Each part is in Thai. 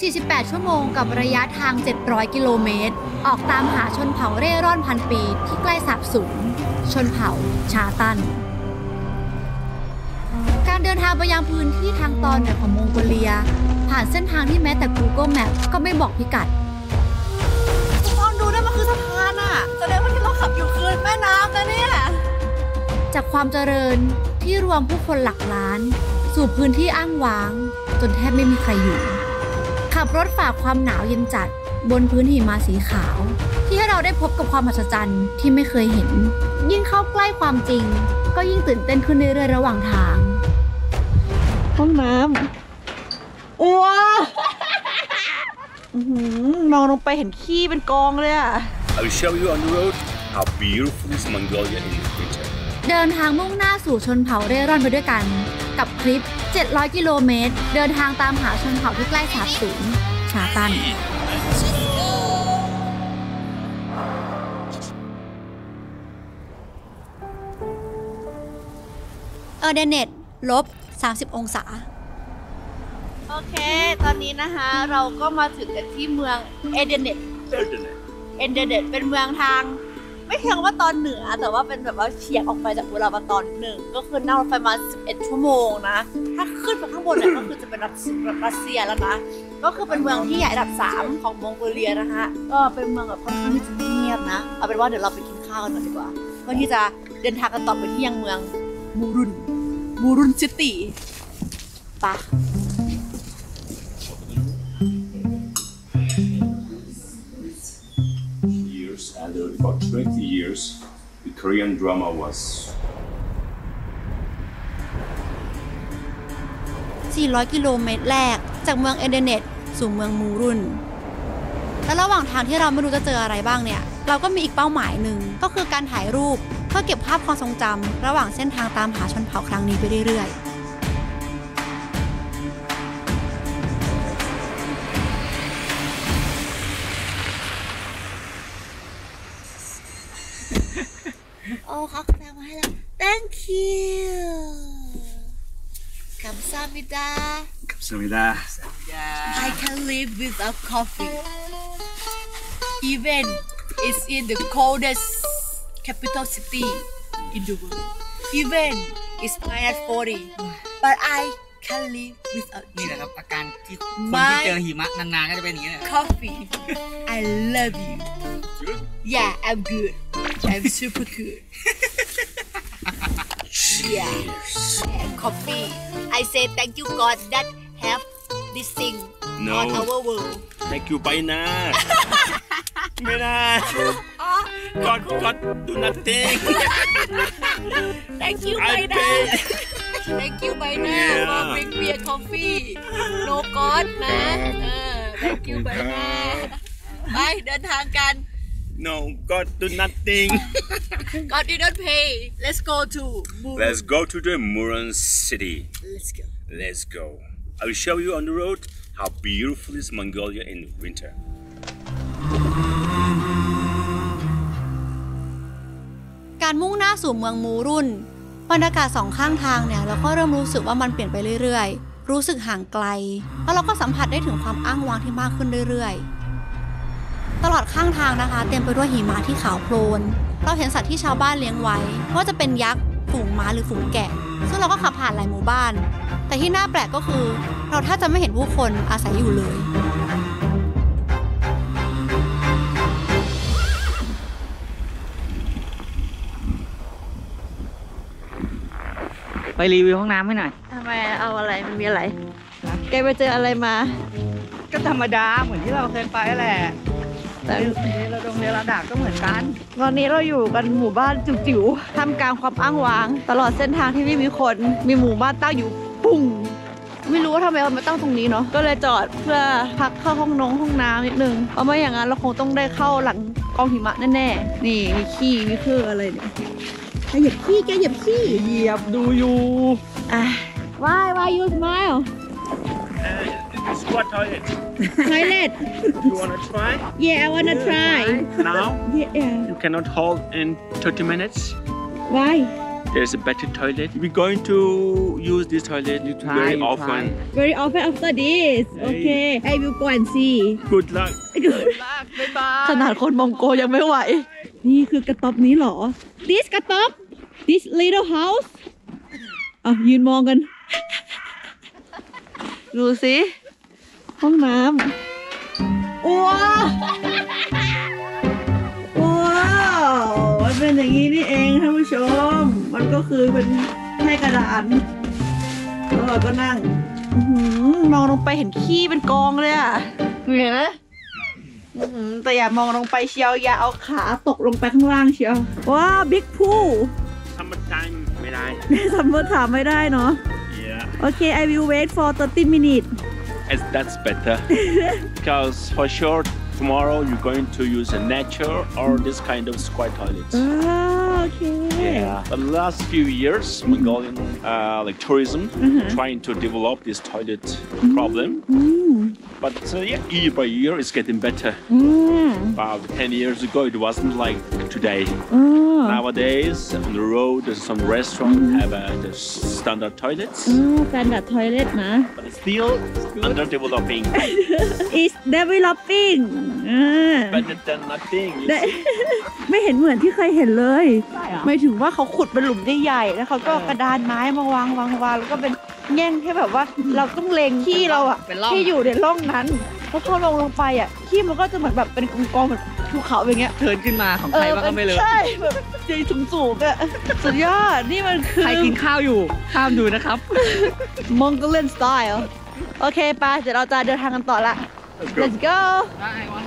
48 ชั่วโมงกับระยะทาง 700 กิโลเมตร ออกตามหาชนเผ่าเร่ร่อนพันปีที่ใกล้สาบสูญชนเผ่าชาตัน การเดินทางไปยังพื้นที่ทางตอนเหนือของมองโกเลีย ผ่านเส้นทางที่แม้แต่ Google Map ก็ไม่บอกพิกัดมองดูนะมันคือสะพานอะแสดงว่าที่เราขับอยู่คือแม่น้ำนะเนี่ย จากความเจริญที่รวมผู้คนหลักล้าน สู่พื้นที่อ้างว้าง จนแทบไม่มีใครอยู่ ขับรถฝ่าความหนาวเย็นจัด บนพื้นหิมะสีขาว ที่ให้เราได้พบกับความมหัศจรรย์ที่ไม่เคยเห็น ยิ่งเข้าใกล้ความจริง ก็ยิ่งตื่นเต้นขึ้นเรื่อยๆระหว่างทางห้องน้ำอ้วอื้อหือมองลงไปเห็นขี้เป็นกองเลยอะ I will show you on the road how beautiful is Mongolia in the winter. เดินทางมุ่งหน้าสู่ชนเผ่าเร่ร่อนไปด้วยกัน กับคลิป 700 กิโลเมตร เดินทางตามหาชนเผ่าที่ใกล้สาบสูญชาตันเออเดเน็ตลบ 30 องศา โอเค ตอนนี้นะคะ เราก็มาถึงกันที่เมืองเอเดเนตเอนเดเนตเป็นเมืองทาง ไม่เชิงว่าตอนเหนือ แต่ว่าเป็นแบบว่าเฉียงออกไปจากอุลาบาตอนหนึ่งก็คือนั่งรถไฟมา 11 ชั่วโมงนะ ถ้าขึ้นไปข้างบนเนี่ยก็คือจะเป็นรัสรัสเซียแล้วนะ ก็คือเป็นเมืองที่ใหญ่อันดับ 3 ของมองโกเลียนะคะก็เป็นเมืองแบบค่อนข้างที่จะเงียบนะ เอาเป็นว่าเดี๋ยวเราไปกินข้าวกันก่อนดีกว่าเพื่อที่จะเดินทางกันต่อไปที่ยังเมืองมูรุนมูรุนซิตี้ปะ Korean drama was 400 กิโลเมตรแรก จากเมืองเอเดเนตสู่เมืองมูรุน และระหว่างทางที่เราไม่รู้จะเจออะไรบ้างเนี่ย เราก็มีอีกเป้าหมายหนึ่ง ก็คือการถ่ายรูปเพื่อเก็บภาพความทรงจำระหว่างเส้นทางตามหาชนเผ่าครั้งนี้ไปเรื่อยๆ you. Kamsamida. Kamsamida. I can live without coffee. Even it's in the coldest capital city in the world. Even it's minus 40. But I can live without you. ครับอาการที่คนที่เจอหิมะนานๆก็จะเป็นอย่างนี้แหละ Coffee. I love you. Yeah, I'm good. I'm super good. yeah. And coffee. I say thank you God that have this thing No. on our world. Thank you, bye na. Bye na. God, God, do nothing. Thank you, I Baina. pay. Thank you, Baina, Yeah. for bring me a coffee. No God นะเออ Thank you, Baina. ไปเดินทางกัน No, God, do nothing. God didn't pay Let's go to Muru. Let's go to the Muran city. Let's go Let's go. I will show you on the road how beautiful is Mongolia in winter. การมุ่งหน้าสู่เมืองมูรุ่นบรรยากาศสองข้างทางเนี่ยเราก็เริ่มรู้สึกว่ามันเปลี่ยนไปเรื่อยๆ รู้สึกห่างไกล แล้วเราก็สัมผัสได้ถึงความอ้างว้างที่มากขึ้นเรื่อยๆ ตลอดข้างทางนะคะ เต็มไปด้วยหิมะที่ขาวโพลน เราเห็นสัตว์ที่ชาวบ้านเลี้ยงไว้ไม่ว่าจะเป็นยักษ์ฝูงม้าหรือฝูงแกะ ซึ่งเราก็ขับผ่านหลายหมู่บ้าน แต่ที่น่าแปลกก็คือ เราแทบจะไม่เห็นผู้คนอาศัยอยู่เลย ไปรีวิวห้องน้ำให้หน่อย ทำไมเอาอะไรมันมีอะไร แกไปเจออะไรมา ก็ธรรมดาเหมือนที่เราเคยไปแหละ แต่เรดงเรลาดาก็เหมือนกัน ตอนนี้เราอยู่กันหมู่บ้านจิ๋วๆทำกลางความอ้างว้าง ตลอดเส้นทางที่ไม่มีคน มีหมู่บ้านตั้งอยู่ปุ้งไม่รู้ว่าทำไมเขามาตั้งตรงนี้เนาะ ก็เลยจอดเพื่อพักเข้าห้องนงห้องน้ำนิดนึง เพราะไม่อย่างนั้นเราคงต้องได้เข้าหลังกองหิมะแน่ๆ นี่มีขี้มีคืออะไรเนี่ยแกเหยียบขี้แกเหยียบขี้เหยียบดูอยู่อะ why why you smile Squat toilet. toilet You wanna try? yeah I wanna try Now? yeah You cannot hold in 30 minutes. why there's a better toilet. We're going to use this toilet You try, very you often. very often after this okay I will go and see Good luck. บ๊ายบายขนาดคนมองโกยังไม่ไหว นี่คือกระต๊อบนี้เหรอ this กระต๊อบ this little house อะยืนมองกัน ดูสิ ห้องน้ำว้าวว้าวมันเป็นอย่างนี้นี่เองท่านผู้ชม มันก็คือเป็นแค่กระดานแล้วเราก็นั่งอื้อหือมองลงไปเห็นขี้เป็นกองเลยอะเห็นไหมอื้อหือแต่อย่ามองลงไปเชียวอย่าเอาขาตกลงไปข้างล่างเชียวว้าว big poo Summertime, may I? ซัมเมอร์ถามไม่ได้เนาะ Yeah. โอเค I will wait for 30 minutes As that's better. because for sure, tomorrow you're going to use a nature or this kind of squat toilet. Ah, okay. Yeah. The last few years, Mongolian uh, like tourism mm -hmm. trying to develop this toilet mm-hmm. problem. Mm. But uh, yeah, year by year it's getting better. Mm. About 10 years ago it wasn't like today. Oh. Nowadays on the road there's some restaurant mm-hmm. have uh, the standard toilets. Oh, standard toilet, ma. But it's still underdeveloping. it's developing. Better than nothing. you ได้ ไม่เห็นเหมือนที่เคยเห็นเลยหมายถึงว่าเขาขุดเป็นหลุมใหญ่ๆแล้วเขาก็เอากระดานไม้มาวางวางวางแล้วก็เป็นแง่งให้แบบว่า เราต้องเล็งที่เราอะเป็นร่อง ที่อยู่ในร่องนั้นแล้วพอลงลงไปอะขี้มันก็จะเหมือนแบบเป็นกองๆเหมือนภูเขาอย่างเงี้ยเทินขึ้นมาของใครบ้างก็ไม่รู้ใช่แบบใจสูงๆอะสุดยอดนี่มันคือ ใครกินข้าวอยู่ห้ามดูนะครับ Mongolian style โอเคไปเดี๋ยวเราจะเดินทางกันต่อละ Let's go. let's go ได้วะ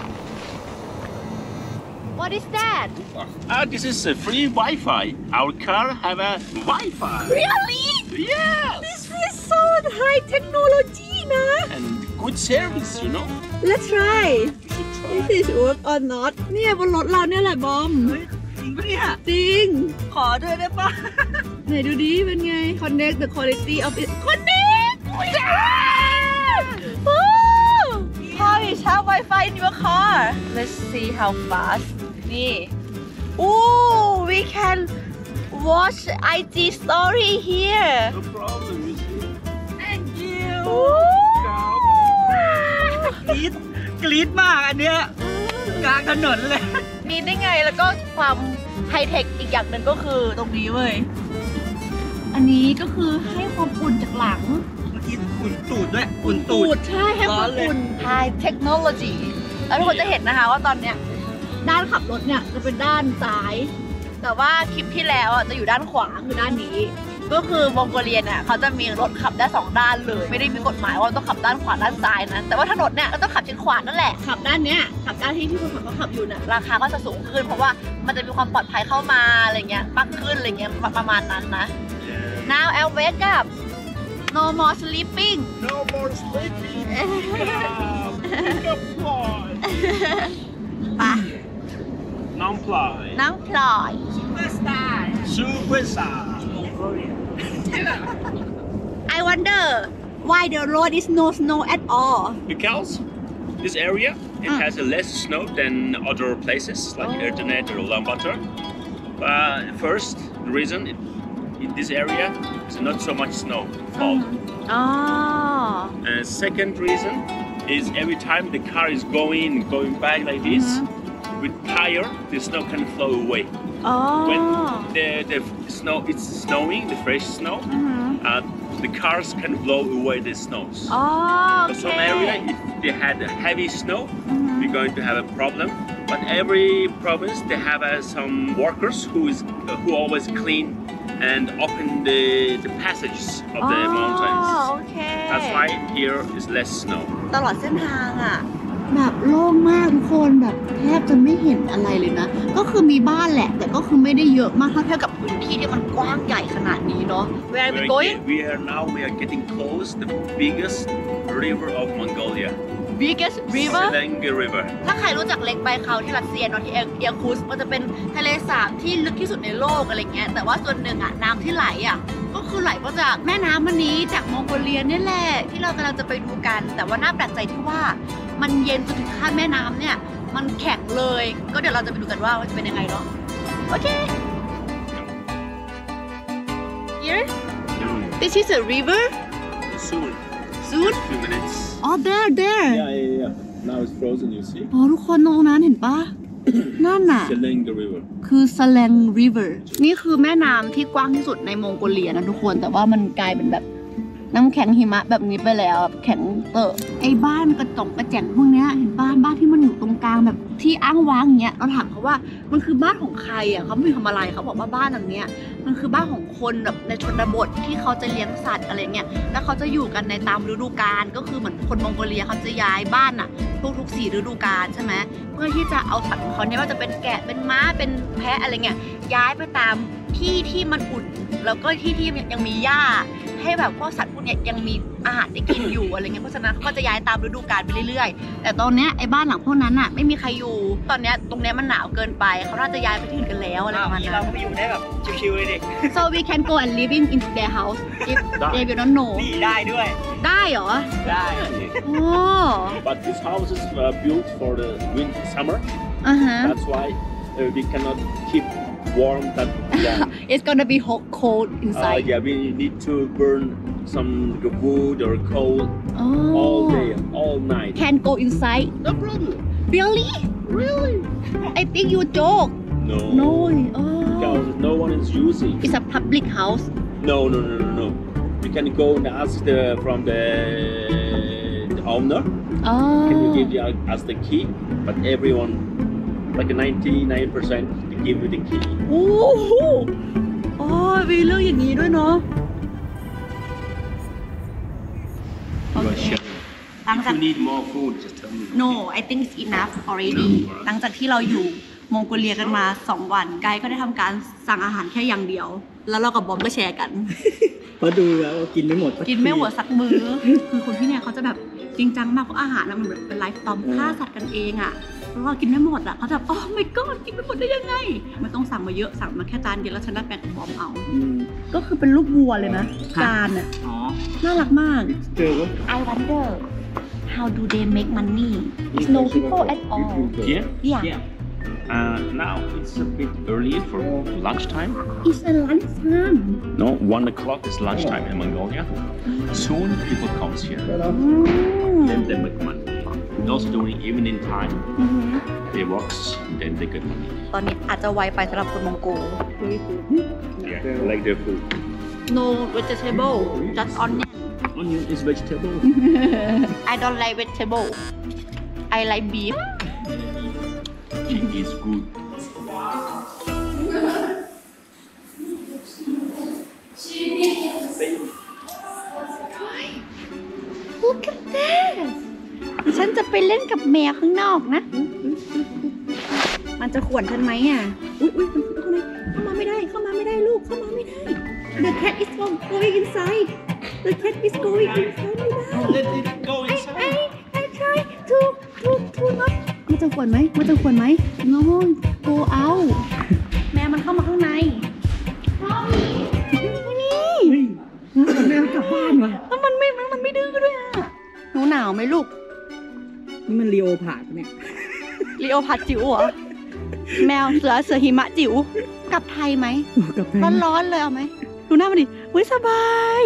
what is that Ah, this is a free Wi-Fi. Our car have a Wi-Fi. really Yeah. this is so high technology นะ And good service, you know. let's try this is work or not เนี่ยบนรถเราเนี่ยแหละบอม จริงปะเนี่ย จริง ขอด้วยได้ปะ ไหนดูดิเป็นไง connect the quality of it connect ว้าว พ่อมีชาร์จ Wi-Fi in your car let's see how fast นี่ Ooh we can watch IG story here No problem. You see. thank you โอ้กรี๊ดกรี๊ดมากอันเนี้ยกลางถนนเลยนี่ได้ไงแล้วก็ความไฮเทคอีกอย่างหนึ่งก็คือตรงนี้เว้ย อันนี้ก็คือให้ความอุ่นจากหลัง เมื่อกี้อุ่นตูดด้วยอุ่นตูด ใช่ให้ความร้อนเลย อุ่น High Technology แล้วทุกคนจะเห็นนะคะว่าตอนเนี้ยด้านขับรถเนี่ยจะเป็นด้านซ้าย แต่ว่าคลิปที่แล้วอะจะอยู่ด้านขวาคือด้านนี้ ก็คือมองโกเลียเนี่ยเขาจะมีรถขับได้สองด้านเลย ไม่ได้มีกฎหมายว่าต้องขับด้านขวาด้านซ้ายนะแต่ว่าถนนเนี่ยก็ต้องขับชิดขวานั่นแหละ ขับด้านเนี้ยขับด้านที่ที่คนขับเขาขับอยู่เนี่ยราคาก็จะสูงขึ้น เพราะว่ามันจะมีความปลอดภัยเข้ามาอะไรเงี้ยมากขึ้นอะไรเงี้ยประมาณนั้นนะ Now I wake up No more sleeping. No more sleeping. No ploy. Nong ploy. Superstar. Superstar. I wonder why the road is no snow at all. Because this area it mm. has less snow than other places like oh. Erdenet or Ulaanbaatar. But first, the reason it in this area is not so much snow fall. Mm-hmm. Oh. Second reason is every time the car is going going back like this, mm-hmm. with tire the snow can flow away. Oh. When ah. the, the snow it's snowing, the fresh snow, mm-hmm. uh, the cars can blow away the snows. Ah, oh, okay. Some area, if they had heavy snow, mm-hmm. we're going to have a problem. But every province, they have uh, some workers who is uh, who always clean and open the, the passages of the อ๋อ mountains. โอเค That's why here is less snow. ตลอดเส้นทางอ่ะ แบบโล่งมากทุกคนแบบแทบจะไม่เห็นอะไรเลยนะ ก็คือมีบ้านแหละ แต่ก็คือไม่ได้เยอะมากถ้าเทียบกับพื้นที่ที่มันกว้างใหญ่ขนาดนี้เนาะ Where are we We're going get- we are now we are getting close the biggest river of Mongolia, Biggest river Selenge River. ถ้าใครรู้จักเล็กไบเขาที่รัสเซียเนาะที่เอเอียคูสมันจะเป็นทะเลสาบที่ลึกที่สุดในโลกอะไรเงี้ยแต่ว่าส่วนหนึ่งอะน้ำที่ไหลอะก็คือไหลมาจากแม่น้ำมันนี้จากมองโกเลียนี่แหละที่เรากำลังจะไปดูกัน แต่ว่าน่าแปลกใจที่ว่ามันเย็นจนถึงขั้นแม่น้ำเนี่ยมันแข็งเลย ก็เดี๋ยวเราจะไปดูกันว่ามันจะเป็นยังไงเนาะโอเค here Mm, this is a river soon, soon few minutes. oh there there Yeah, yeah, yeah. Now it's frozen. You see? อ๋อทุกคนตรงนั้นเห็นปะ นั่นน่ะ Selenga River. คือสแลงริเวอร์นี่คือแม่น้ำที่กว้างที่สุดในมองโกเลียนะทุกคน แต่ว่ามันกลายเป็นแบบ น้ำแข็งหิมะแบบนี้ไปแล้วแข็งเตอะไอ้บ้านกระจกกระแจงพวกเนี้ยเห็นบ้านบ้านที่มันอยู่ตรงกลางแบบที่อ้างว้างอย่างเงี้ยเราถามเขาว่ามันคือบ้านของใครอะเขาไม่ทำอะไรเขาบอกว่าบ้านหลังเนี้ยมันคือบ้านของคนแบบในชนบทที่เขาจะเลี้ยงสัตว์อะไรเงี้ยแล้วเขาจะอยู่กันในตามฤดูกาลก็คือเหมือนคนมองโกเลียเขาจะย้ายบ้านอะทุกๆสี่ฤดูกาลใช่ไหมเพื่อที่จะเอาสัตว์ของเขาเนี่ยว่าจะเป็นแกะเป็นม้าเป็นแพะอะไรเงี้ยย้ายไปตามที่ที่มันอุ่น แล้วก็ที่ที่ยังมีหญ้า ให้แบบพวกสัตว์พวกเนี้ยยังมีอาหารได้กินอยู่อะไรเงี้ยเพราะฉะนั้นเขาก็จะย้ายตามฤดูกาลไปเรื่อยๆ แต่ตอนเนี้ยไอ้บ้านหลังพวกนั้นอะไม่มีใครอยู่ ตอนเนี้ยตรงเนี้ยมันหนาวเกินไปเขาน่าจะย้ายไปที่อื่นกันแล้วอะไรประมาณนี้นั้เรานก็ไปอยู่ได้แบบชิวๆเลยดิ so we can go and living in their house if they will not know นี่ได้ด้วย ได้เหรอได้ โอ้ But this house is uh, built for the winter summer. อ่าฮะ That's why uh, we cannot keep warm. That yeah. It's gonna be hot cold Uh, inside yeah, we need to burn some wood or coal oh all day, all night. can go inside No problem. Really? Really? I think you joke. No. No. Oh. Because no one is using. It's a public house. No, no, no, no, no. You can go and ask the, from the, the owner. Oh. Can you give the, us the key? But everyone, like 99%, they give you the key. โอ้โหอ๋อมีเรื่องอย่างนี้ด้วยเนาะ You are sharing. หลัง If จาก you need more food, just tell me. No I think it's enough already หลังจากที่เราอยู่มองโกเลียกันมา 2 วันไกด์ก็ได้ทำการสั่งอาหารแค่อย่างเดียว แล้วเรากับบอมก็แชร์กัน เพราะดูแล้วกินไม่หมดสักินไม่หมดสักมื้อ คือคนที่เนี่ยเขาจะแบบจริงจังมากเพราะอาหารน่ะมันแบบเป็นไลฟ์สไตล์ฆ่าสัตว์กันเองอะ แล้วเรากินไม่หมดอะเขาจะโอ้ my god กินไม่หมดได้ยังไง ไม่ต้องสั่งมาเยอะสั่งมาแค่จานเดียวแล้วฉันได้แบ่งกับบอมเอาอืมก็คือเป็นรูปวัวเลยนะครับจานอะอ๋อ น่ารักมากเจอว่า I wonder how do they make money It's no people at all Yeah? yeah Yeah. Uh, now it's a bit early for lunchtime. it's a lunchtime No, one o'clock is lunchtime in Mongolia. Soon people comes here. อืม Then they make money. And also during evening time, อือหือ they works, then they get money. ตอนนี้อาจจะไวไปสำหรับคนมองโก Yeah, like their food. no vegetable just onion Onion is vegetable. I don't like vegetable I like beef It is good. Look at that ฉันจะไปเล่นกับแมวข้างนอกนะ มันจะข่วนฉันไหมอะ อุ้ยอุ้ยมันเข้ามาไม่ได้ เข้ามาไม่ได้ลูก เข้ามาไม่ได้ The cat is going inside The cat is going inside ไม่ได้ Let it go I I I try to to to not มันจะข่วนไหมมันจะข่วนไหม No go out แมวมันเข้ามาข้างในพ่อนี่แมวกลับบ้านว่ะแล้วมันไม่ มันมันไม่ดื้อด้วยอะ หนูหนาวไหมลูก นี่มัน leopard เนี่ย leopard จิ๋วเหรอแมวเสือเสือหิมะจิ๋วกลับไทยไหมกลับไปร้อนร้อนๆเลยเอาไหมดูหน้ามันดิอุ้ยสบาย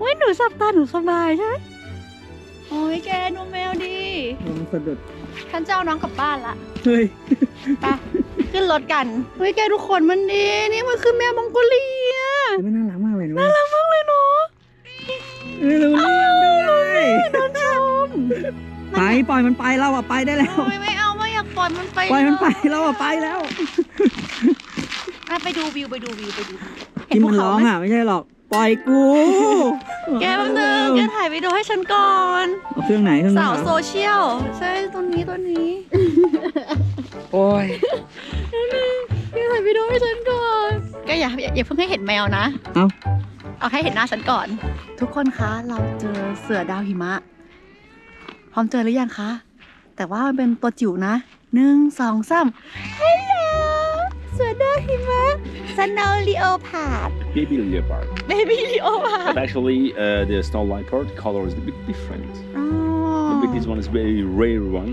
อุ้ยหนูสับตาหนูสบายใช่ไหมโอ้ยแกดูแมวดิลองสะดุดฉันจะเอาน้องกลับบ้านละเฮ้ยไปขึ้นรถกันเฮ้ยแกดูขนมันดินี่มันคือแมวมองโกเลียมันน่ารักมากเลยนะน่ารักมากเลยเนาะเออรู้เรื่องด้วยโดนชม ไปปล่อยมันไปเราอะไปได้แล้วโอ้ยไม่เอาไม่อยากปล่อยมันไปปล่อยมันไปเลยเราอะไปแล้วอะไปดูวิวไปดูวิวไปดูเห็นที่ภูมันเขาร้องไหมอะไม่ใช่หรอกปล่อยกูแกแป๊บนึงแกถ่ายวิดีโอให้ฉันก่อน เอาเครื่องไหนเครื่องสานี้วเหรโซอเชียลใช่ตัวนี้ตัวนี้โอ้ยแกถ่ายวิดีโอให้ฉันก่อนแกอย่าอย่าอย่าเพิ่งให้เห็นแมวนะ เอ้าเอาให้เห็นหน้าฉันก่อน ทุกคนคะเราเจอเสือดาวหิมะพ ร้อมเจอหรือยังคะ แต่ว่ามันเป็นตัวจิ๋วนะหนึ่งสองสามฮัลโหลสวนดีวหิมะสโนว์ลีโอพาร์บี้ลีโอพาร์คเบบี้ลีโอพาร์ด But actually, uh, the snow leopard color is a bit different. อ๋อ But this one is very rare one,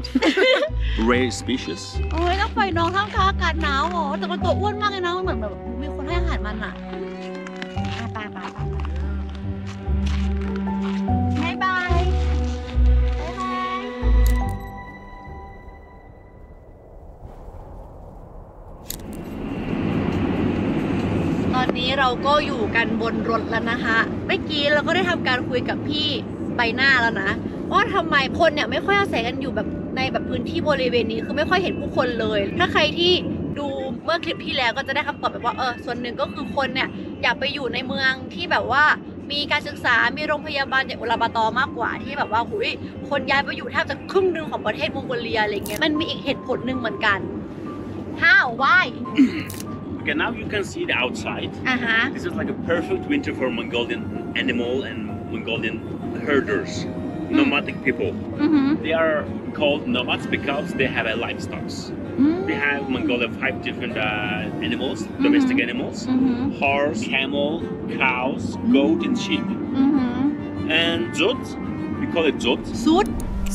rare species. โอ้ยต้องปน้องท่ามกลางอากาศหนาวอ๋อแต่มันตัวอ้วนมากเลยนะมันเหมือนแบบมีคนให้อาหารมันอะอะไปไปไปไบาย เราก็อยู่กันบนรถแล้วนะคะเมื่อกี้เราก็ได้ทำการคุยกับพี่ใบหน้าแล้วนะว่าทำไมคนเนี่ยไม่ค่อยอาศัยกันอยู่แบบในแบบพื้นที่บริเวณนี้คือไม่ค่อยเห็นผู้คนเลย ถ้าใครที่ดูเมื่อคลิปที่แล้วก็จะได้คำตอบแบบว่าเออส่วนหนึ่งก็คือคนเนี่ยอยากไปอยู่ในเมืองที่แบบว่ามีการศึกษา มีโรงพยาบาลอย่างอุลาบาตอมากกว่าที่แบบว่าหุยคนย้ายไปอยู่แทบจะครึ่งหนึ่งของประเทศมองโกเลียอะไรเงี้ย มันมีอีกเหตุผลหนึ่งเหมือนกัน How why Okay, now you can see the outside. อ่าฮะ This is like a perfect winter for Mongolian animal and Mongolian herders, nomadic people. อือหือ They are called nomads because they have a livestock. อืม They have Mongolia five different uh, animals, domestic animals: อือหือ horse, camel, cows, goat, and sheep. อือหือ And zot, we call it zot. สุด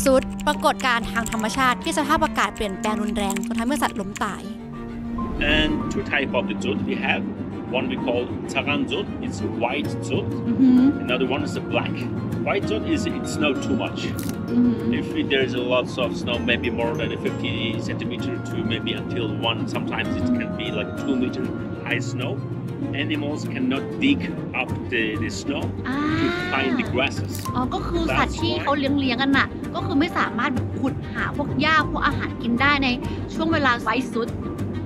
สุดปรากฏการณ์ทางธรรมชาติที่สภาพอากาศเปลี่ยนแปลงรุนแรงจนทำให้สัตว์ล้มตาย And two type of the zot we have. One we call Tsagan zot, it's white zot. อือหือ Another one is a black. White zot is it snow too much. อือหือ If there's a lot of snow, maybe more than a 50 centimeter to maybe until one, sometimes it can be like two meter high snow. Animals cannot dig up the, the snow อ่า to find the grasses. อ๋อ ก็คือสัตว์ที่เขาเลี้ยงเลี้ยงๆกันน่ะ ก็คือไม่สามารถแบบขุดหาพวกหญ้าพวกอาหารกินได้ในช่วงเวลาไว้สุด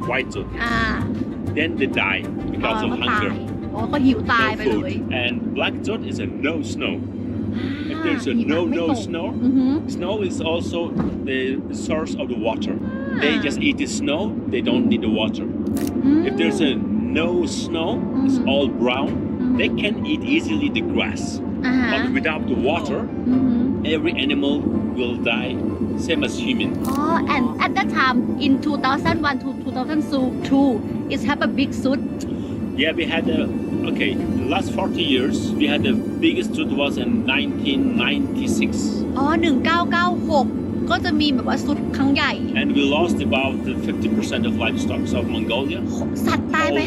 White zone. อ่า Then they die อ๋อ because of ก็ตาย hunger. อ๋อ ก็หิวตาย No ไปเลย food. And black zone is a no snow. If there's a หิมะ no ไม่ no ตก snow, อือหือ snow is also the source of the water. They Ah. just eat the snow. They don't need the water. อืม If there's a no snow, it's Mhm. all brown. อืม They can eat easily the grass. อ่าฮะ But without the water, อือหือ every animal will die, same as human. อ๋อ and at that time in 2001 to 2002 it have a big suit Yeah, we had a okay. The last 40 years, we had the biggest tooth was in 1996, อ๋อ 1996 ก็จะมีแบบว่าสุดครั้งใหญ่ and we lost about 50% of livestock of Mongolia. สัตว์ตายไป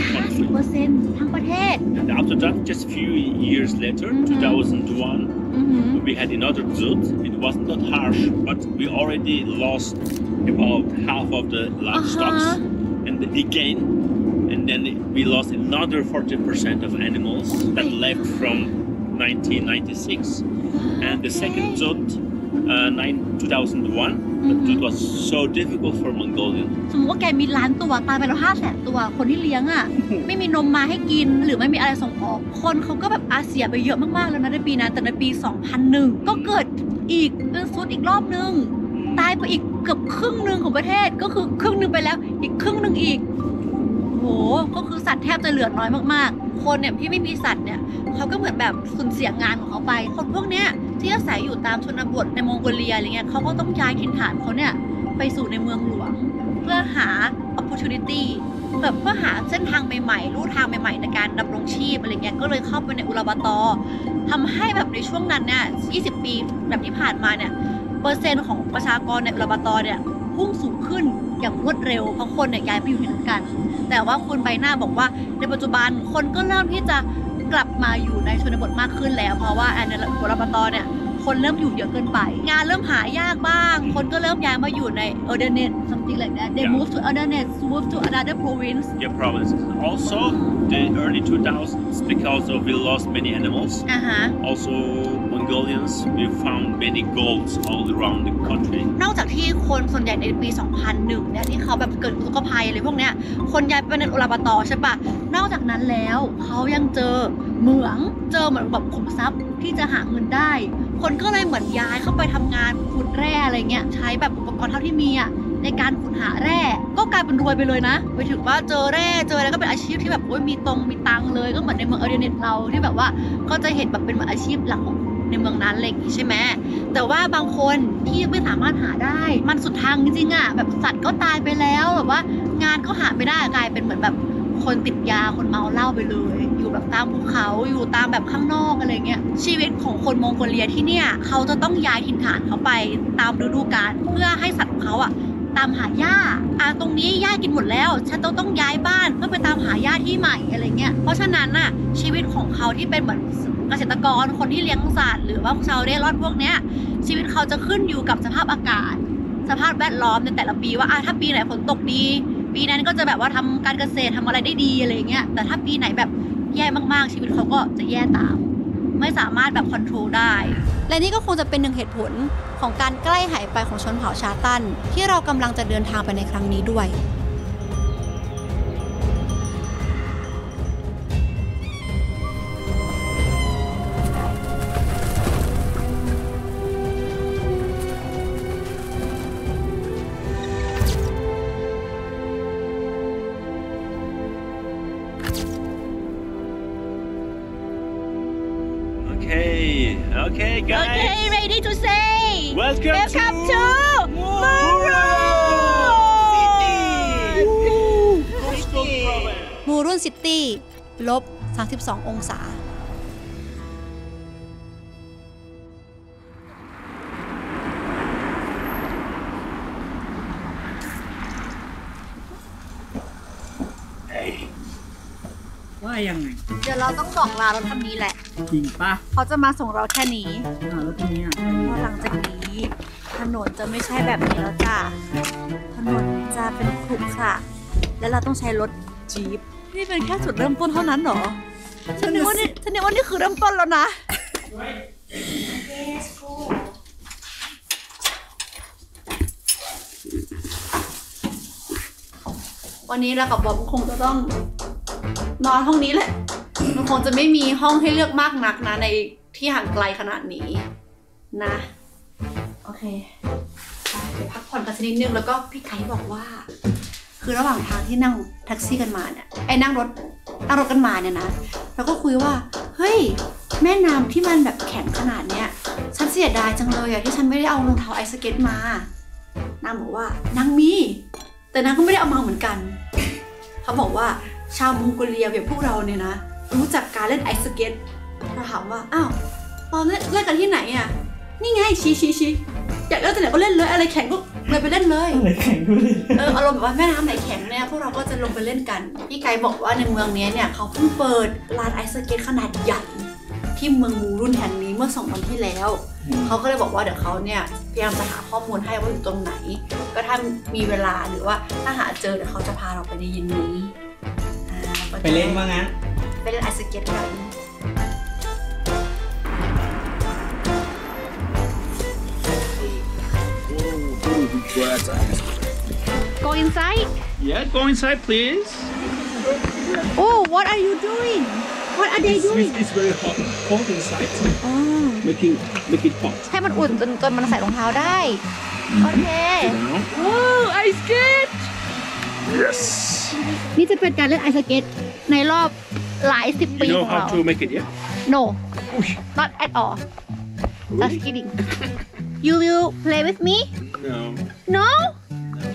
50%ทั้งประเทศ And after that, just a few years later, Mhm. 2001, -hmm. we had another drought. It was not harsh, but we already lost about half of the livestock uh -huh. and again, and then we lost another 40% of animals that left from 1996. And the second drought uh, nine, 2001, but Mhm. it was so difficult for Mongolian. สมมติว่าแกมีล้านตัวตายไปแล้วห้าแสนตัวคนที่เลี้ยงอะ ไม่มีนมมาให้กินหรือไม่มีอะไรส่งออก คนเขาก็แบบอาเซียไปเยอะมากๆแล้วนะในปีนั้นแต่ในปี 2001 ก็เกิดอีกเรื่องซุดอีกรอบนึง ตายไปอีกเกือบครึ่งหนึ่งของประเทศก็คือครึ่งหนึ่งไปแล้ว อีกครึ่งหนึ่งอีก โหก็คือสัตว์แทบจะเหลือน้อยมากๆ คนเนี่ยที่ไม่มีสัตว์เนี่ยเขาก็เหมือนแบบสูญเสียงานของเขาไป คนพวกเนี้ยที่อาศัยอยู่ตามชนบทในมองโกเลียอะไรเงี้ยเขาก็ต้องย้ายถิ่นฐานเขาเนี่ยไปสู่ในเมืองหลวง เพื่อหา opportunity แบบเพื่อหาเส้นทางใหม่ๆลู่ทางใหม่ๆในการดำรงชีพอะไรเงี้ยก็เลยเข้าไปในอุลาบาตอทำให้แบบในช่วงนั้นเนี่ย 20 ปีแบบที่ผ่านมาเนี่ย เปอร์เซ็นต์ของประชากรในอุลาบาตอเนี่ย พุ่งสูงขึ้นอย่างรวดเร็วเพราะคนเนี่ยย้ายไปอยู่ที่นั่นกัน แต่ว่าคุณใบหน้าบอกว่าในปัจจุบันคนก็เริ่มที่จะกลับมาอยู่ในชนบทมากขึ้นแล้ว เพราะว่าในอุลาบาตอเนี่ยคนเริ่มอยู่เยอะเกินไป งานเริ่มหายากบ้าง คนก็เริ่มย้ายมาอยู่ใน e r d e n e t something like that they Yeah. move to e r d e n e t move to another province Yeah, provinces. Also, the early 2000s, because of we lost many animals. อ่าฮะ Also, Mongolians, we found many golds all around the country. นอกจากที่คนส่วนใหญ่ในปี 2001 เนี่ยที่เขาแบบเกิดอุทกภัยอะไรพวกเนี้ย คนย้ายไปในอุลาบาตอใช่ปะนอกจากนั้นแล้วเขายังเจอเหมือง เจอเหมือนแบบขุมทรัพย์ที่จะหาเงินได้ คนก็เลยเหมือนย้ายเข้าไปทำงานขุดแร่อะไรเงี้ย ใช้แบบอุปกรณ์เท่าที่มีอะ ในการขุดหาแร่ ก็กลายเป็นรวยไปเลยนะไปถึงว่าเจอแร่เจออะไรก็เป็นอาชีพที่แบบโอ้ยมีตรงมีตังเลยก็เหมือนในเมืองเอเดเนตเราที่แบบว่าก็จะเห็นแบบเป็นเหมือนอาชีพหลักของในเมืองนั้นอะไรอย่างงี้ใช่ไหมแต่ว่าบางคนที่ไม่สามารถหาได้ มันสุดทางจริงๆอะแบบสัตว์ก็ตายไปแล้วแบบว่างานก็หาไม่ได้กลายเป็นเหมือนแบบคนติดยาคนเมาเหล้าไปเลย อยู่แบบตามภูเขาอยู่ตามแบบข้างนอกอะไรเงี้ยชีวิตของคนมองโกเลียที่เนี่ยเขาจะต้องย้ายถิ่นฐานเขาไปตามฤดูกาลเพื่อให้สัตว์ของเขาอะ ตามหาหญ้าอะตรงนี้หญ้ากินหมดแล้ว ฉันต้องต้องย้ายบ้านเพื่อไปตามหาหญ้าที่ใหม่อะไรเงี้ย เพราะฉะนั้นน่ะชีวิตของเขาที่เป็นเหมือนเกษตรกรคนที่เลี้ยงสัตว์หรือว่าชาวเร่ร่อนพวกเนี้ยชีวิตเขาจะขึ้นอยู่กับสภาพอากาศ สภาพแวดล้อมในแต่ละปีว่าอะถ้าปีไหนฝนตกดี ปีนั้นก็จะแบบว่าทำการเกษตรทำอะไรได้ดีอะไรเงี้ยแต่ถ้าปีไหนแบบแย่มากๆ ชีวิตเขาก็จะแย่ตาม ไม่สามารถแบบคอนโทรลได้ และนี่ก็คงจะเป็นหนึ่งเหตุผลของการใกล้หายไปของชนเผ่าชาตันที่เรากำลังจะเดินทางไปในครั้งนี้ด้วย รุนซิตี้ลบ 32 องศา Hey. ว่ายังไงเดี๋ยวเราต้องบอกลารถคันนี้แหละ จริงปะเขาจะมาส่งเราแค่นี้อ่าแล้วทีนี้อะเพราะหลังจากนี้ ถนนจะไม่ใช่แบบนี้แล้วจ้ะถนนจะเป็นขรุขระและเราต้องใช้รถจี๊ป นี่เป็นแค่จุดเริ่มต้นเท่านั้นเหรอ ฉันนึกว่านี่ฉันนึกว่านี่คือเริ่มต้นแล้วนะ วันนี้เรากับบอมคงจะต้องนอนห้องนี้แหละ มันคงจะไม่มีห้องให้เลือกมากนักนะ ในที่ห่างไกลขนาดนี้นะ โอเคไปพักผ่อนกันสักนิดนึงแล้วก็พี่ไก่บอกว่า คือระหว่างทางที่นั่งแท็กซี่กันมาเนี่ยไอ้นั่งรถนั่งรถกันมาเนี่ยนะเราก็คุยว่า เฮ้ย แม่น้ำที่มันแบบแข็งขนาดเนี้ยฉันเสียดายจังเลยอะที่ฉันไม่ได้เอารองเท้าไอสเก็ตมานางบอกว่านางมี แต่นางก็ไม่ได้เอามาเหมือนกัน เขาบอกว่าชาวมองโกเลียอย่างพวกเราเนี่ยนะ รู้จักการเล่นไอสเก็ตเราถามว่าอ้าวตอนเล่นเล่นกันที่ไหนอะนี่ไงชี้ชี้ชี้ อยากเล่นที่ไหนก็เล่นเลย อะไรแข็งก็เลยไปเล่นเลยอะไรแข็งด้วยเอออารมณ์แบบว่าแม่น้ำไหนแข็งเนี่ยพวกเราก็จะลงไปเล่นกันพี่ไกด์บอกว่าในเมืองเนี้ยเนี่ยเขาเพิ่งเปิดลานไอสเก็ตขนาดใหญ่ที่เมืองมูรุ่นแห่งนี้เมื่อสองวันที่แล้ว เขาก็เลยบอกว่าเดี๋ยวเขาเนี่ยพยายามจะหาข้อมูลให้ว่าอยู่ตรงไหน ก็ถ้ามีเวลาหรือว่าถ้าหาเจอเดี๋ยวเขาจะพาเราไปในเย็นนี้อ่าก็จะไปเล่นว่างั้นไปเล่นไอสเก็ตกัน go inside Yeah, go inside, please. oh what are you doing what are they doing it's very hot. Cold inside. Making make it hot. ให้มันอุ่นจนจนมันใส่รองเท้าได้ โอเค Now. โอ้ไอสเก็ต Yes. นี่จะเป็นการเล่นไอสเก็ตในรอบหลายสิบปี You ข know องเรา how to make it, yeah? no not at all just kidding you will play with me No. no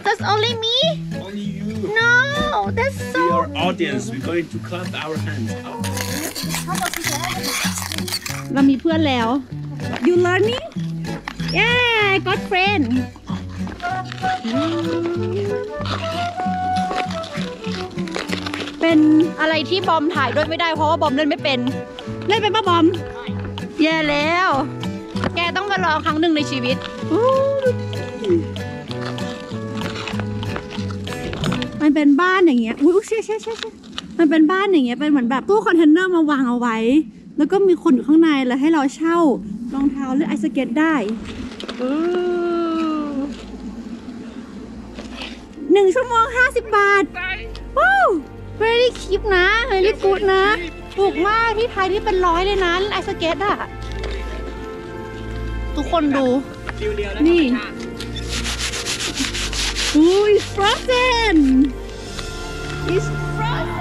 that's only me Only you. no that's We so are audience. We're going to clap our hands up. เรามีเพื่อนแล้ว you learning yeah got friend เป็นอะไรที่บอมถ่ายด้วยไม่ได้เพราะว่าบอมเล่นไม่เป็น เล่นเป็นปะบอม แย่แล้ว แกต้องมาลองครั้งหนึ่งในชีวิตมันเป็นบ้านอย่างเงี้ย อุ้ยอุ๊ยเชี่ยเชี่ยเชี่ยเชี่ยมันเป็นบ้านอย่างเงี้ย เป็นเหมือนแบบตู้คอนเทนเนอร์มาวางเอาไว้ แล้วก็มีคนอยู่ข้างในแล้วให้เราเช่ารองเท้าเล่นไอสเก็ตได้หนึ่งชั่วโมงห้าสิบบาท ว้าว very cheap นะ very good นะ ถูกมากที่ไทยที่เป็นร้อยเลยนะไอสเก็ตอะ ทุกคนดู นี่ อุ้ย it's frozen it's frozen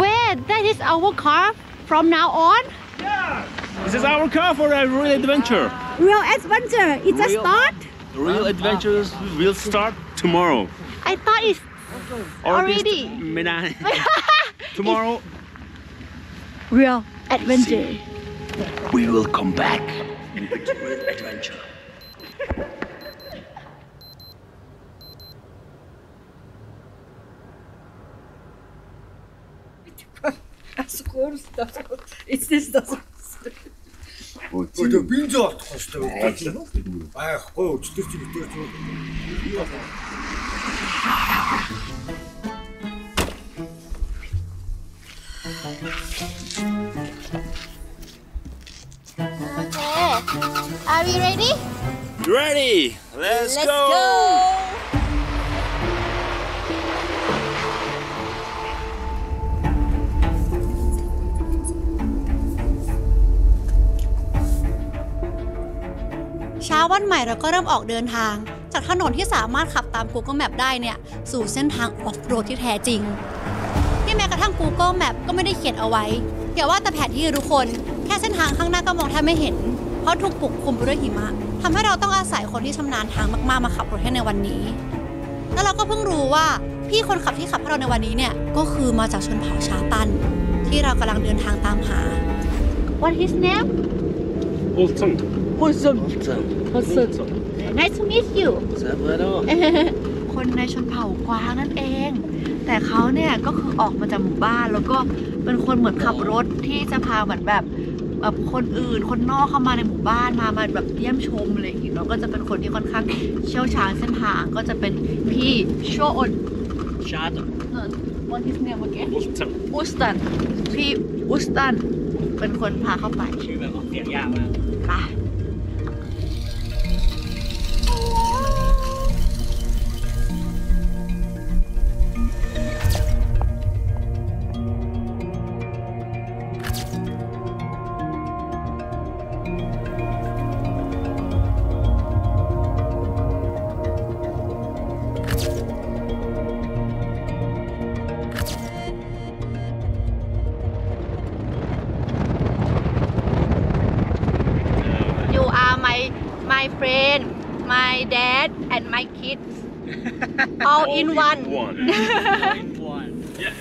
Wait, that is our car from now on? This is our car for a real adventure. Real adventure. It's a start. Real adventures will start tomorrow. I thought it's Or Already? midnight. tomorrow real adventure. we will come back with real adventure. It's this doesn't. Ой, тэг бенз автах шүү дээ. Байхгүй юу? Чөтөр чи битэр чи. Okay. Are we ready? Ready? Let's, Let's go. เช้าวันใหม่เราก็เริ่มออกเดินทาง จากถนนที่สามารถขับตาม Google Map ได้เนี่ย สู่เส้นทางออฟโรดที่แท้จริง ที่แม้กระทั่ง Google Map ก็ไม่ได้เขียนเอาไว้อย่าว่าแต่แผนที่ทุกคน แค่เส้นทางข้างหน้าก็มองแทบไม่เห็น เพราะถูกปกคลุมไปด้วยหิมะทำให้เราต้องอาศัยคนที่ชำนาญทางมากๆมาขับรถให้ในวันนี้ แล้วเราก็เพิ่งรู้ว่าพี่คนขับที่ขับให้เราในวันนี้เนี่ยก็คือมาจากชนเผ่าชาตัน ที่เรากำลังเดินทางตามหา What his name? Bolton. Wilson. Bolton. Nice to meet you. Sabado. คนในชนเผ่ากวางนั่นเอง แต่เขาเนี่ยก็คือออกมาจากหมู่บ้านแล้วก็เป็นคนเหมือนขับรถที่จะพาเหมือนแบบแบบคนอื่นคนนอกเข้ามาในหมู่บ้านมามาแบบเยี่ยมชมอะไรอย่างงี้เนาะก็จะเป็นคนที่ค่อนข้างเชี่ยวชาญเส้นทางก็จะเป็นพี่โชอน Shadow. เออ What his name again Bolton. อุสตันพี่อุสตันเป็นคนพาเข้าไปชื่อแบบออกเสียงยากมากไป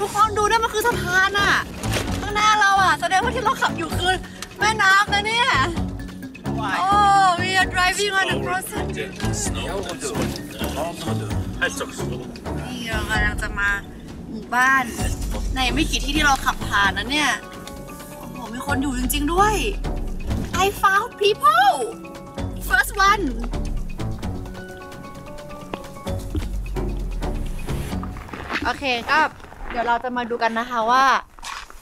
ทุกคนดูนะมันคือสะพานอะข้างหน้าเราอะแสดงว่าที่เราขับอยู่คือแม่น้ำนะเนี่ย โอ้ we are driving on the frozen Snow. Helst också. นี่เรากำลังจะมาหมู่บ้าน ในไม่กี่ที่ที่เราขับผ่านนะเนี่ยโอ้โหมีคนอยู่จริง ๆด้วย I found people first one โอเคก็เดี๋ยวเราจะมาดูกันนะคะว่า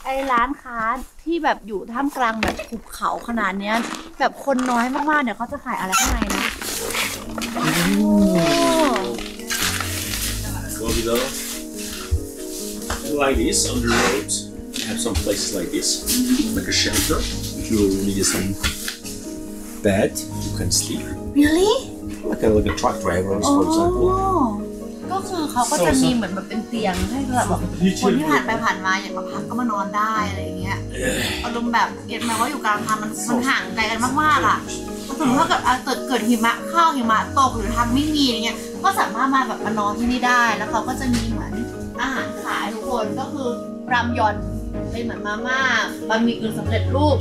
ไอ้ร้านค้าที่แบบอยู่ท่ามกลางแบบภูเขาขนาดเนี้ย แบบคนน้อยมากๆเนี่ยเขาจะขายอะไรข้างในนะโอ้ Well below. Like this on the road. You have some places like this, like a shelter. If you need some bed, you can sleep. really Like a, like a truck drivers, อ๋อ for example. ก็คือเขาก็จะมีเหมือนแบบเป็นเตียงให้แบบคนที่ผ่านไปผ่านมาอยากมาพักก็มานอนได้อะไรอย่างเงี้ยอารมณ์แบบเก็ตไหมว่าอยู่กลางทางมันมันห่างไกลกันมากๆอะสมมติถ้าเกิดอะเกิดเกิดหิมะเข้าหิมะตกหรือทางไม่มีอะไรเงี้ยก็สามารถมาแบบมานอนที่นี่ได้แล้วเขาก็จะมีเหมือนอาหารขายทุกคนก็คือรามยอนเป็นเหมือนมาม่าบะหมี่กึ่งสำเร็จรูป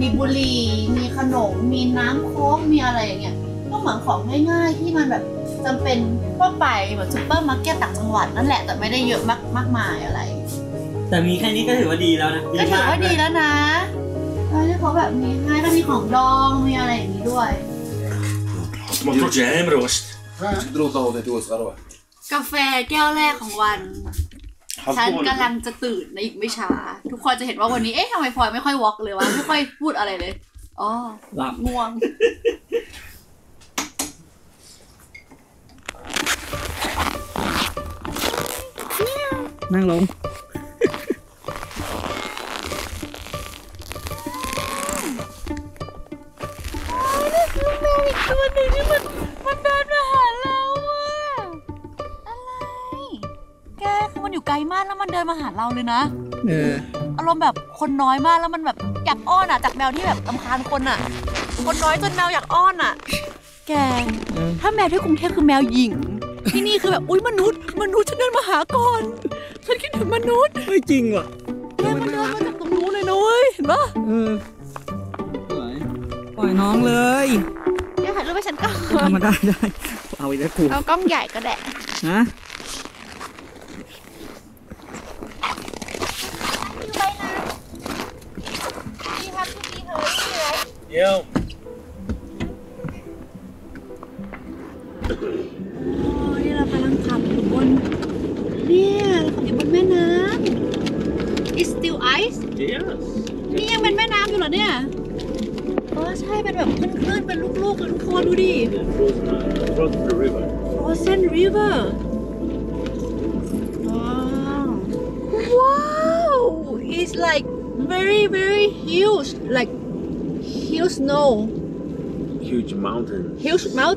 มีบุหรี่มีขนม มีน้ำโค้กมีอะไรอย่างเงี้ยก็เหมือนของง่ายๆที่มันแบบ จำเป็นก็ไปแบบซูเปอร์มาร์เก็ตต่างจังหวัดนั่นแหละแต่ไม่ได้เยอะมากมากมายอะไร แต่มีแค่นี้ก็ถือว่าดีแล้วนะก็ถือว่าดีแล้วนะแล้วเขาแบบมีให้ก็มีของดองมีอะไรอย่างนี้ด้วยมันก็จะให้มรู้ดูโตแต่ดสกว่ากาแฟแก้วแรกของวันฉันกำลังจะตื่นในอีกไม่ช้า ทุกคนจะเห็นว่าวันนี้เอ๊ะทำไมพลอยไม่ค่อยวอล์กเลยวะไม่ค่อยพูดอะไรเลยอ๋อง่วง นั่งลงแมวอีกตัวหนึ่งที่มันมันเดินมาหาเราอะอะไร แกคือมันอยู่ไกลมากแล้วมันเดินมาหาเราเลยนะ เออ อารมณ์แบบคนน้อยมากแล้วมันแบบอยากอ้อนอะ จากแมวที่แบบลำคาญคนอะ คนน้อยจนแมวอยากอ้อนอะ แก เออ ถ้าแมวที่กรุงเทพคือแมวหญิง ที่นี่คือแบบอุ้ยมนุษย์ มนุษย์ฉันเดินมาหาก่อนฉันคิดถึงมนุษย์ไม่จริงว่ะแกมันเดินมาจากตรงนู้นเลยนะเว้ยเห็นปะเออสวยปล่อยน้องเลยเดี๋ยวถ่ายรูปให้ฉันก่อนทำมาได้ได้เอาอีกแล้วกูเอากล้องใหญ่ก็ได้นะอยู่ไปนะ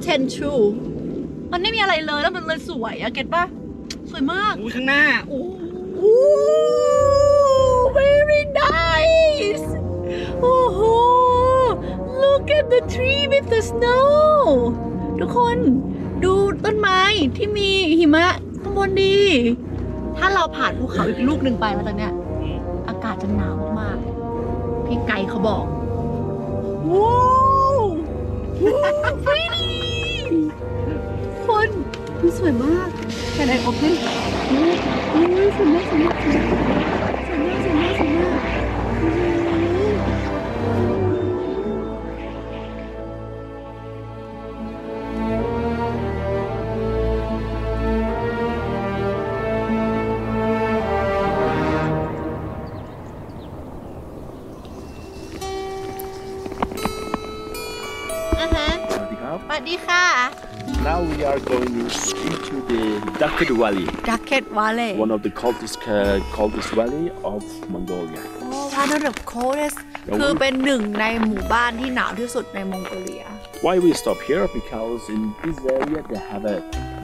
10 true มันไม่มีอะไรเลยแล้วมันเลยสวยอะเก็ตปะสวยมากอู้ข้างหน้าโอู้อู้ very nice โอ้โห look at the tree with the snow ทุกคนดูต้นไม้ที่มีหิมะข้างบนดี ถ้าเราผ่านภูเขาอีกลูกหนึ่งไปมาตอนเนี้ย สวยมากแต่ไหนออกให้โอ้ยโอ้ยสวยมากสวยมากสวยมากสวยมากสวยมาก Valley, ดักเก็ตวาเล่ one of the coldest, uh, coldest valley of Mongolia. โอ้ one of the coldest คือเป็นหนึ่งในหมู่บ้านที่หนาวที่สุดในมองโกเลีย Why we stop here? Because in this area they have a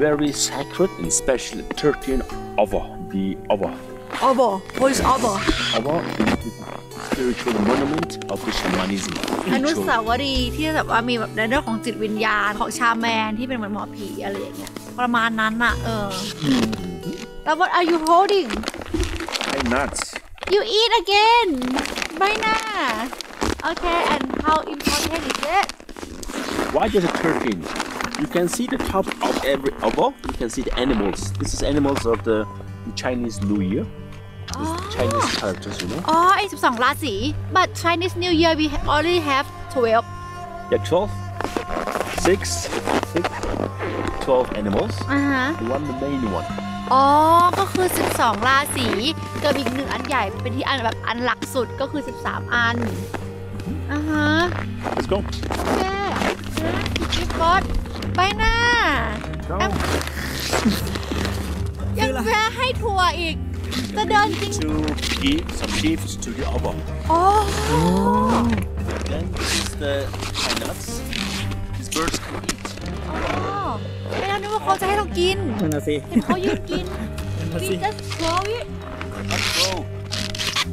very sacred and special 13 Ava, the Ava. ออบอ what is ออบอ Ava is the spiritual monument of the shamanism. อนุสาวรีย์ที่แบบว่ามีแบบในเรื่องของจิตวิญญาณของชาแมนที่เป็นเหมือนหมอผีอะไรอย่างเงี้ย ประมาณนั้นน่ะ เออ แล้ว what are you holding Why not? you eat again ไม่น่า okay and how important is it Why just a 13? You can see the top of every above. You can see the animals. This is animals of the Chinese New Year. This is the Chinese characters, you know. อ๋อ ไอ้12 ราศี but Chinese New Year we only have 12 Yeah, 12. Six, six, 12 animals. อ่าฮะ The one, the main one. อ๋อ ก็คือ 12 ราศีกับอีกหนึ่งอันใหญ่เป็นที่อันแบบอันหลักสุดก็คือ 13 อันอ่าฮะ Let's go. แม่พี่ฟอสไปหน้า Go. ยังแพ้ให้ทัวร์อีก จะเดินจริง To give some gifts to the Abba. อ๋อ Then this is the pine เขาจะให้เรากิน นั่นน่ะสิเห็นเขายืนกิน นั่นน่ะ we สิ just throw it Let's go.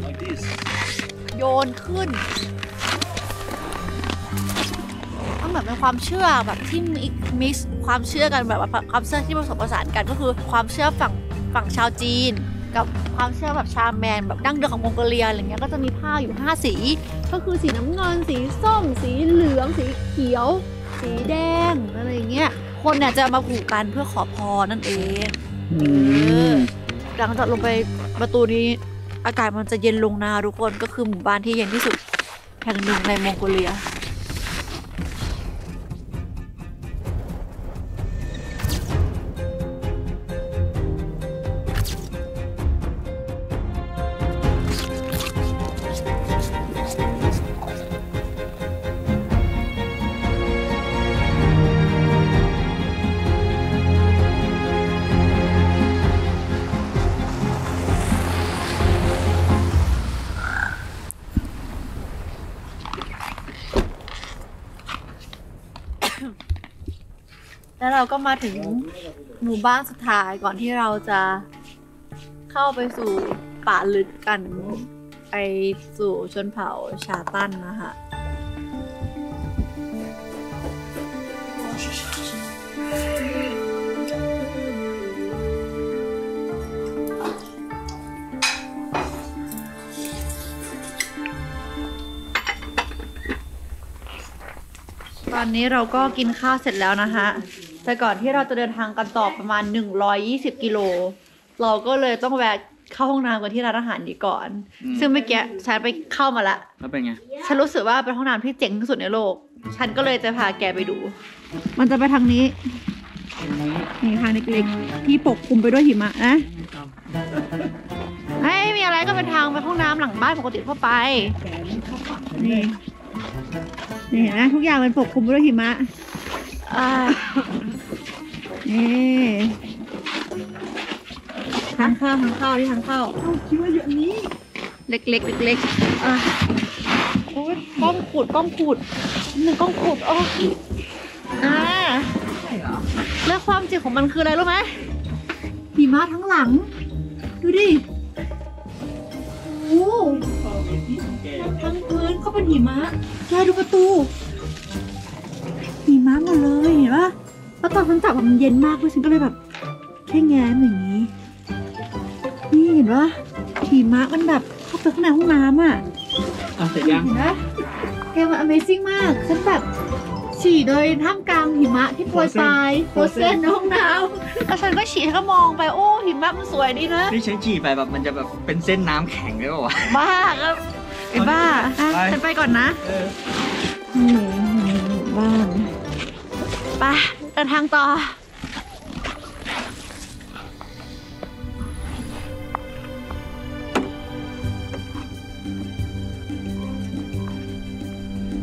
Like this. โยนขึ้นมันเหมือนเป็นความเชื่อแบบที่มิกซ์ความเชื่อกันแบบว่าความเชื่อที่ผสมผสานกันก็คือความเชื่อฝั่งฝั่งชาวจีน กับความเชื่อแบบชาแมนแบบดั้งเดิมของมองโกเลียอะไรเงี้ยก็จะมีผ้าอยู่ 5 สี ก็คือสีน้ำเงิน สีส้ม สีเหลือง สีเขียว สีแดงอะไรอย่างเงี้ย คนเนี่ยจะมาผูกกันเพื่อขอพรนั่นเองอืมหลังจากลงไปประตูนี้ อากาศมันจะเย็นลงนาทุกคนก็คือหมู่บ้านที่เย็นที่สุดแห่งหนึ่งในมองโกเลีย เราก็มาถึงหมู่บ้านสุดท้ายก่อนที่เราจะเข้าไปสู่ป่าลึกกันไปสู่ชนเผ่าชาตันนะคะตอนนี้เราก็กินข้าวเสร็จแล้วนะคะ แต่ก่อนที่เราจะเดินทางกันต่อประมาณ 120 กิโล เราก็เลยต้องแวะเข้าห้องน้ำกันที่ร้านอาหารนี้ก่อน อืม ซึ่งเมื่อกี้ฉันไปเข้ามาละ แล้วเป็นไง ฉันรู้สึกว่าเป็นห้องน้ำที่เจ๋งที่สุดในโลก ฉันก็เลยจะพาแกไปดู มันจะไปทางนี้ นี่ทางเล็กๆ ที่ปกคลุมไปด้วยหิมะนะไม่มีอะไรก็เป็นทางไปห้องน้ำหลังบ้านปกติทั่วไป นี่ นี่เห็นไหมทุกอย่างเป็นปกคลุมไปด้วยหิมะอ่า นี่ทางเข้าทางเข้าที่ทางเข้าคิดว่าอยู่อันนี้ เล็กๆเล็กๆอะโอ้ยกล้องขูดกล้องขูดหนึ่งกล้องขูดโอ้อ่าแล้วความเจ๋งของมันคืออะไรรู้ไหมหิมะทั้งหลัง ดูดิโอ้โหทั้งพื้นก็เป็นหิมะ แกดูประตู หิมะหมดเลยเห็นปะแล้วตอนฉันจับอะมันเย็นมากด้วยฉันก็เลยแบบ แค่แง้มอย่างนี้ นี่เห็นปะหิมะมันแบบเข้าไปข้างในห้องน้ำอะอะเสร็จยังเห็นไหมแกมัน Amazing มากฉันแบบฉี่โดยท่ามกลางหิมะที่โปรยปลายโปรยเส้นในห้องน้ำแล้วฉันก็ฉี่ฉันก็มองไปโอ้หิมะมันสวยดีนะนี่ใช้ฉี่ไปแบบมันจะแบบเป็นเส้นน้ำแข็งได้ป่าวะบ้าครับไอ้บ้าอะไปฉันไปก่อนนะเอ ดินทางต่อ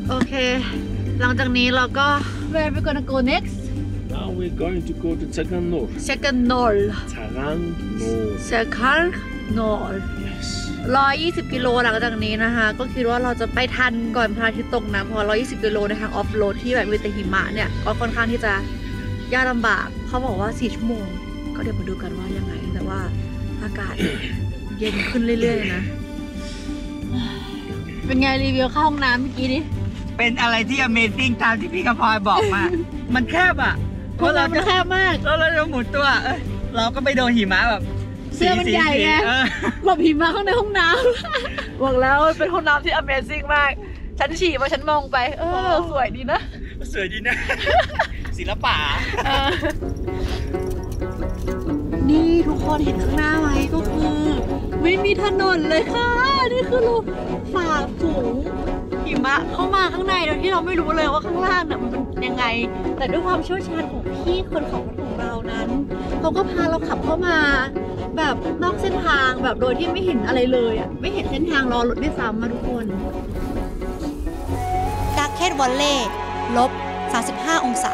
โอเค หลังจากนี้เราก็ where we gonna go next Now we're going to go to Chagan North. second nol Chagan North. second nol Yes. ร้อยยี่สิบกิโลหลังจากนี้นะคะ ก็คิดว่าเราจะไปทันก่อนพระอาทิตย์ตกนะเพราะร้อยยี่สิบกิโลในทางออฟโรดที่แบบมีแต่หิมะเนี่ย ก็ค่อนข้างที่จะ ยากลำบากเขาบอกว่าสี่ชั่วโมง ก็เดี๋ยวมาดูกันว่ายังไง แต่ว่าอากาศเย็นขึ้นเรื่อยๆนะ เป็นไงรีวิวเข้าห้องน้ำเมื่อกี้นี้เป็นอะไรที่ Amazing ตามที่พี่กระพอยบอกมา มันแคบอะเพห้องราะเราน้ำมันจะแคบมากแล้วเราจะหมุนตัวเอ้ยเราก็ไปโดนหิมะแบบเสื้อมันใหญ่ไงเออหลบหิมะข้างในห้องน้ำบอกแล้วเป็นห้องน้ำที่ Amazing มาก ฉันฉี่มาฉันมองไป เออ สวยดีนะ สวยดีนะ ศิลปะนี่ทุกคนเห็นข้างหน้าไหมก็คือ ไม่มีถนนเลยค่ะ นี่คือเราฝ่าฝูงหิมะเข้ามาข้างในโดยที่เราไม่รู้เลยว่าข้างล่างน่ะมันเป็นยังไง แต่ด้วยความเชี่ยวชาญของพี่คนขับรถของเรานั้นเขาก็พาเราขับเข้ามา แบบนอกเส้นทางแบบโดยที่ไม่เห็นอะไรเลยอะไม่เห็นเส้นทางรอรถด้วยซ้ำมาทุกคนดาร์เคดวอลเล่ลบ 35 องศา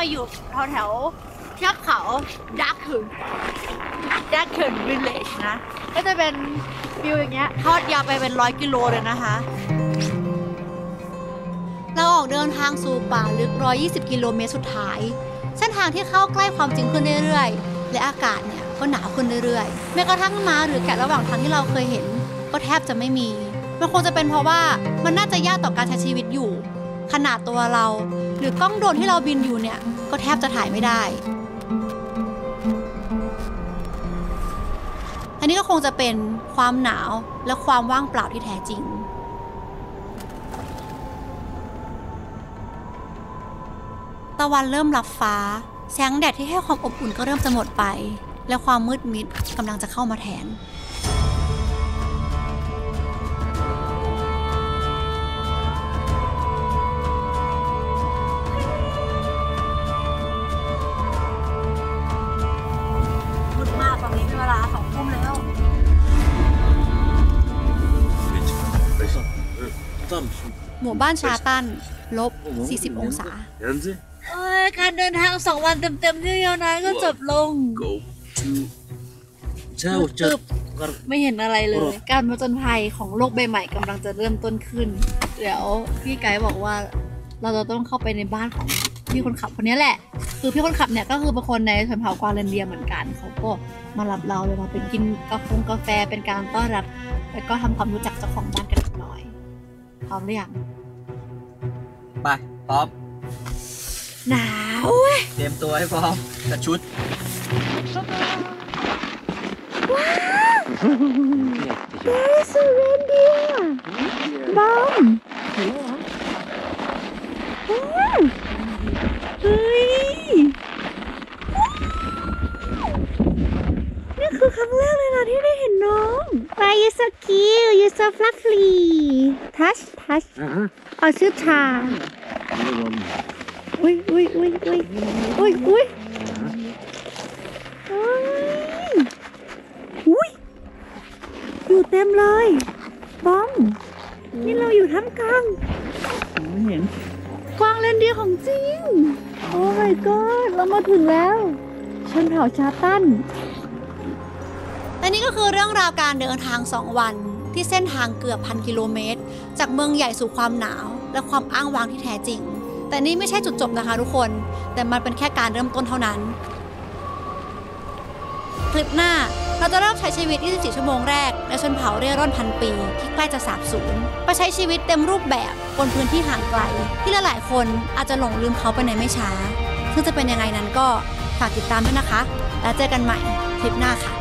มาอยู่แถวแถวๆเทือกเขาดักถึงดักถึงวิลเลจนะ ก็จะเป็นวิวอย่างเงี้ยทอดยาวไปเป็นร้อยกิโลเลยนะคะ เราออกเดินทางสู่ป่าลึก 120 กิโลเมตรสุดท้าย เส้นทางที่เข้าใกล้ความจริงขึ้นเรื่อยๆ และอากาศเนี่ยก็หนาวขึ้นเรื่อยๆ แม้กระทั่งม้าหรือแกะระหว่างทางที่เราเคยเห็น ก็แทบจะไม่มี มันคงจะเป็นเพราะว่ามันน่าจะยากต่อการใช้ชีวิตอยู่ ขนาดตัวเรา หรือกล้องโดรนที่เราบินอยู่เนี่ย ก็แทบจะถ่ายไม่ได้ อันนี้ก็คงจะเป็นความหนาวและความว่างเปล่าที่แท้จริงตะวันเริ่มรับฟ้า แสงแดดที่ให้ความอบอุ่นก็เริ่มจะหมดไป และความมืดมิดกำลังจะเข้ามาแทน บ้านชาตันลบ 40 องศา Yanzi, เอ้ยการเดินทางสองวันเต็มๆที่ยาวนานก็จบลง go to ตึบไม่เห็นอะไรเลย การผจญภัยของโลกใบใหม่กำลังจะเริ่มต้นขึ้น เดี๋ยวพี่ไกด์บอกว่าเราจะต้องเข้าไปในบ้านของพี่คนขับคนนี้แหละ คือพี่คนขับเนี่ยก็คือเป็นคนในชนเผ่ากวาเลนเดียเหมือนกัน เขาก็มารับเราเลยมาไปกินกาแฟกาแฟเป็นการต้อนรับ แล้วก็ทำความรู้จักเจ้าของบ้านกันหน่อย พร้อมหรือยัง ไปพร้อม หนาวเว้ยเตรียมตัวให้พร้อมกับชุดสุเรนเดียบอมเฮ้ยนี่คือครั้งแรกเลยนะที่ได้เห็นน้อง Why you so cute you so fluffy touch touch เอาชื่อชาอุ้ยอุ้ยอุ้ยอุ้ยอุ้ยอุ้ยอุ้ยอยู่เต็มเลยบอมนี่เราอยู่ท่ามกลางไม่เห็นกวางเล่นดีของจริง โอ้ยก็เรามาถึงแล้วชนเผ่าชาตันและนี่ก็คือเรื่องราวการเดินทางสองวัน ที่เส้นทางเกือบพันกิโลเมตร จากเมืองใหญ่สู่ความหนาว และความอ้างว้างที่แท้จริง แต่นี่ไม่ใช่จุดจบนะคะทุกคน แต่มันเป็นแค่การเริ่มต้นเท่านั้น คลิปหน้าเราจะเริ่มใช้ชีวิต 24 ชั่วโมงแรกในชนเผ่าเร่ร่อนพันปี ที่ใกล้จะสาบสูญไปใช้ชีวิตเต็มรูปแบบบนพื้นที่ห่างไกล ที่หลายๆคนอาจจะหลงลืมเขาไปในไม่ช้า ซึ่งจะเป็นยังไงนั้นก็ฝากติดตามด้วยนะคะ แล้วเจอกันใหม่คลิปหน้าค่ะ